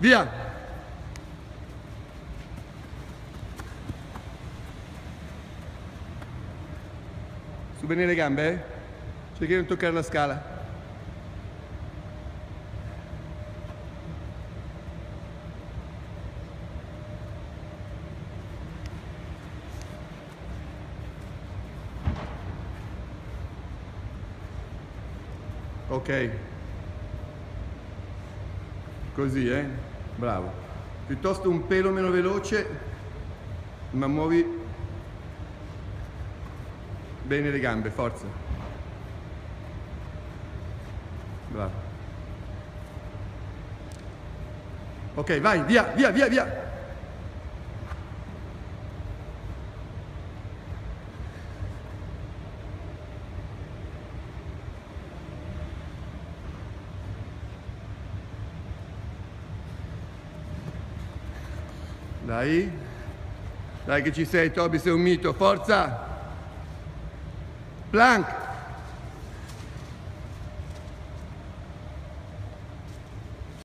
Via! Su bene le gambe, eh? Cerchi di non toccare la scala. Ok. Così, eh? Bravo. Piuttosto un pelo meno veloce, ma muovi bene le gambe, forza. Bravo. Ok, vai, via, via, via, via. Dai. Dai che ci sei, Toby, sei un mito. Forza. Plank.